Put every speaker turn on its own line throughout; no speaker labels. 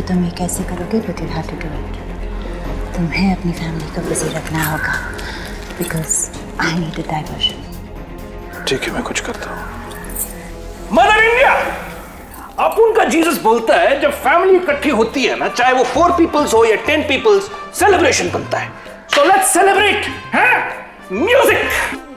कि तुम ये कैसे करोगे? But you have to do it तुम्हें अपनी फैमिली को बिज़ी रखना होगा। Because I need a diversion
ठीक है, मैं कुछ करता हूँ।
मदर इंडिया अपुन का जीसस बोलता है, जब फैमिली इकट्ठी होती है ना, चाहे वो फोर पीपल्स हो या टेन पीपल्स सेलिब्रेशन बनता है। सो लेट्स सेलिब्रेट हैं? म्यूज़िक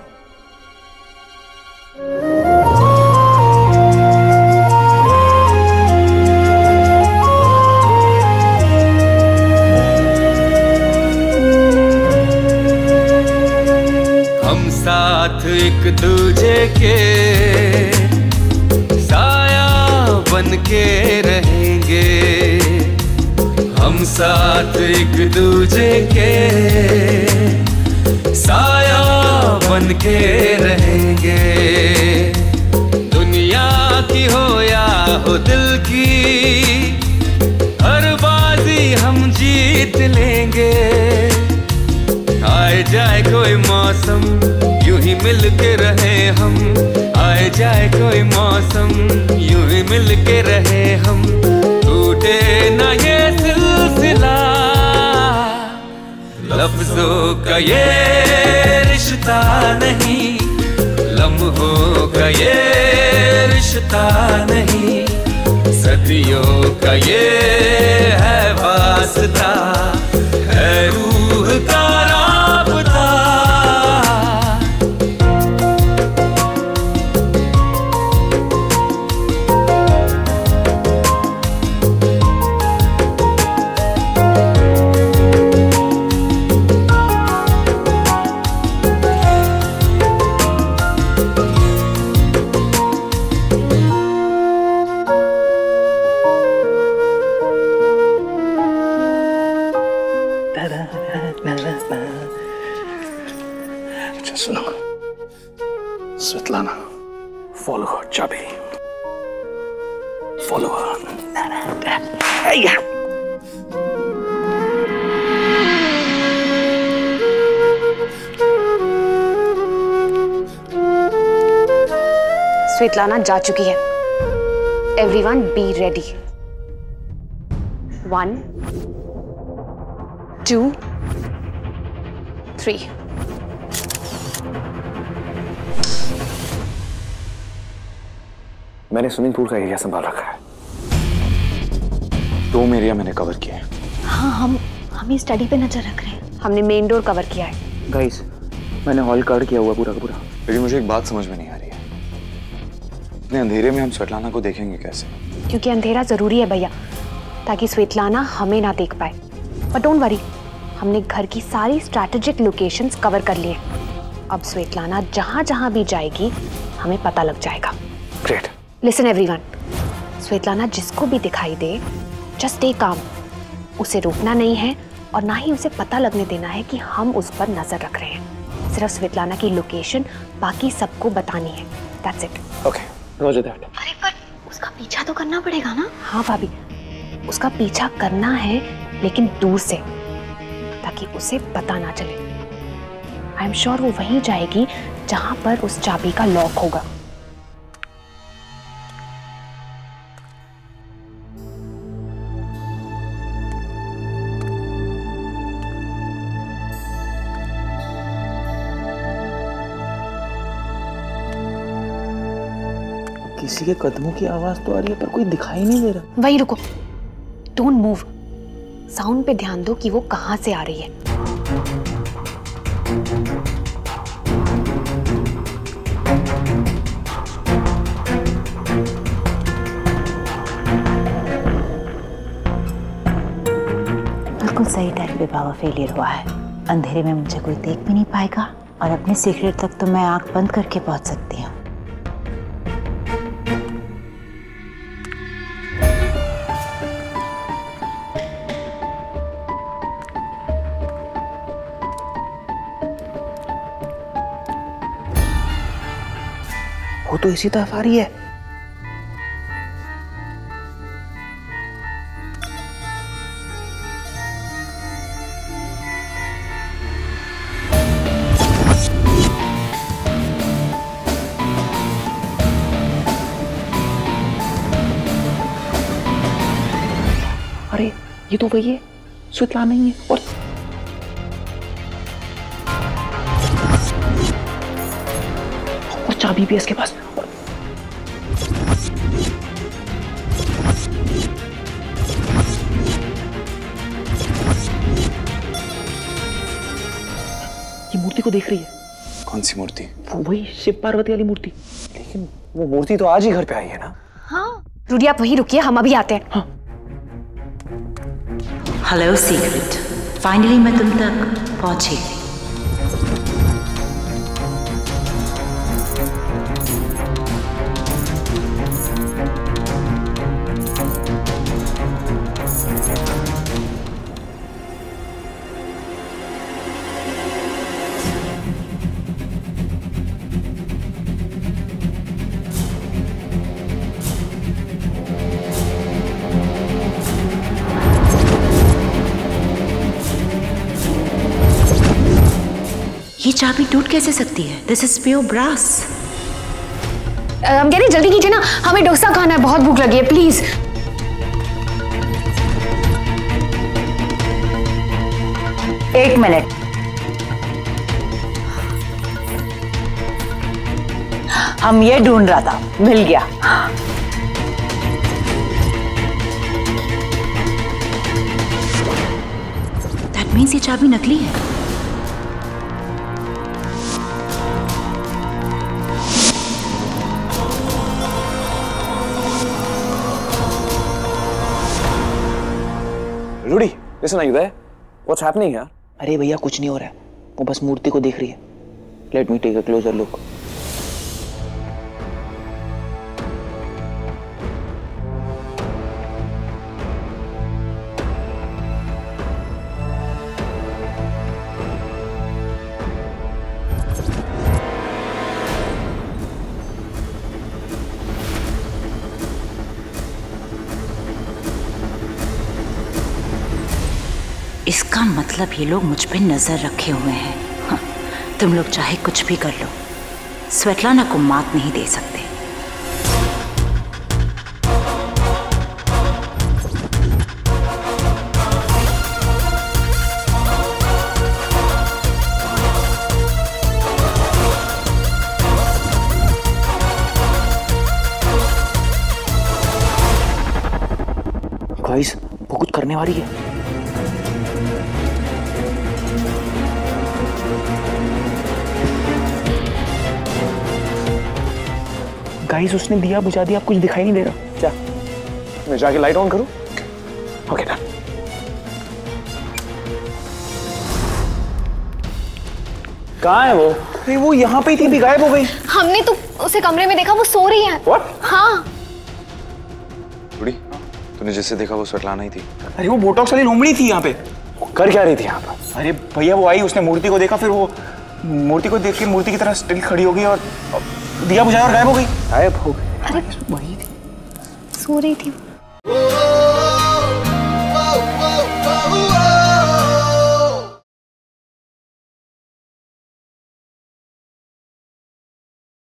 के साया बन के रहेंगे। हम साथ एक दूजे के, साया बन के रहेंगे। दुनिया की हो या हो दिल की, हर बाजी हम जीत लेंगे। आए जाए कोई मौसम मिल के रहे हम। आए जाए कोई मौसम, यूँ ही मिल के रहे हम। टूटे न ये सिलसिला। लफ्जों का ये रिश्ता नहीं, लम्हों का ये रिश्ता नहीं, सदियों का ये है वास्ता, है रूह का
सुनो। स्वेतलाना फॉलो her, चाबी। फॉलो her
स्वेतलाना जा चुकी है। Everyone be ready one two three
मैंने स्विमिंग पूल का एरिया संभाल रखा है। दो एरिया मैंने कवर किए हैं।
हाँ हम हम ही स्टडी पे नज़र रख रहे हैं।
हमने मेन डोर कवर किया है।
गाइस मैंने हॉल कवर किया हुआ पूरा का पूरा। लेकिन मुझे एक बात समझ में नहीं आ रही है। इतने अंधेरे में हम स्वेटलाना को देखेंगे कैसे?
क्योंकि अंधेरा ज़रूरी है भैया ताकि स्वेतलाना हमें ना देख पाए। बट डोंट वरी हमने घर की सारी स्ट्रैटेजिक लोकेशंस कवर कर लिए अब स्वेतलाना जहाँ जहाँ भी जाएगी हमें पता लग जाएगा।
ग्रेट
लिसन एवरीवन स्वेतलाना जिसको भी दिखाई दे जस्ट स्टे काम उसे रोकना नहीं है और ना ही उसे पता लगने देना है कि हम उस पर नज़र रख रहे हैं। सिर्फ़ स्वेतलाना की लोकेशन बाकी सबको बतानी है। That's it
okay roger that
अरे पर उसका पीछा तो करना पड़ेगा ना?
हाँ भाभी। उसका पीछा करना है लेकिन दूर से ताकि उसे पता ना चले। आई एम श्योर वो वहीं जाएगी जहाँ पर उस चाबी का लॉक होगा।
किसी के कदमों की आवाज़ तो आ रही है पर कोई दिखाई नहीं दे रहा।
वही रुको। डोंट मूव साउंड पे ध्यान दो कि वो कहाँ से आ रही है।
बिल्कुल सही टाइम पे बाबा फेलियर हुआ है। अंधेरे में मुझे कोई देख भी नहीं पाएगा और अपने सीक्रेट तक तो मैं आँख बंद करके पहुँच सकती हूँ।
वो तो इसी तरफ़ आ रही है। अरे, ये तो वही है स्वेतलाना नहीं है, और चाबी भी है इसके पास। और ये मूर्ति को देख रही है?
कौन सी मूर्ति?
वो वही शिव पार्वती वाली मूर्ति।
लेकिन वो मूर्ति तो आज ही घर पे आई है ना?
हाँ। रूडी आप वहीं रुकिए हम अभी आते हैं।
हेलो सीक्रेट फाइनली मैं तुम तक पहुँची। चाबी टूट कैसे सकती है? दिस इज़ प्योर ब्रास
हम कह रहे जल्दी कीजिए ना। हमें डोसा खाना है बहुत भूख लगी है प्लीज़
एक मिनट। हम ये ढूंढ रहा था मिल गया। दैट मीन्स ये चाबी नकली है।
Rudy listen are you there? What's happening here?
अरे भैया, कुछ नहीं हो रहा है। वो बस मूर्ति को देख रही है। Let me take a closer look
इसका मतलब ये लोग मुझ पर नज़र रखे हुए हैं। हाँ, तुम लोग चाहे कुछ भी कर लो। स्वेटलाना को मात नहीं दे सकते।
गाइस वो कुछ करने वाली है। गाइस उसने दिया बुझा दिया अब कुछ दिखाई नहीं दे रहा।
क्या मैं जाके लाइट ऑन करूँ? ओके डन कहाँ है वो?
अरे वो यहाँ पे ही थी भी गायब हो गई।
हमने तो उसे कमरे में देखा वो सो रही है।
What?
हाँ।
रूडी तूने जिससे देखा वो स्वेटलाना ही थी।
अरे वो बोटॉक्स वाली लोमड़ी थी यहाँ पे।
वो कर क्या रही थी यहाँ पर?
अरे भैया वो आई उसने मूर्ति को देखा फिर वो मूर्ति को देख के मूर्ति की तरह स्टिल खड़ी हो गई और दिया बुझाया और गायब हो गई।
गायब हो गई
अरे
वही थी।
सो रही थी।